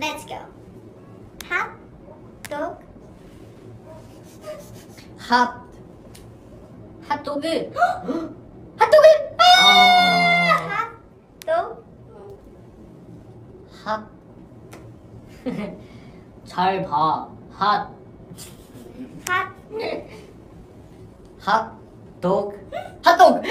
Let's go. Hot dog. 핫 핫도그 핫도그. 아, 핫도그. 핫. 잘 봐. 핫. 핫. 핫도그. 핫도그.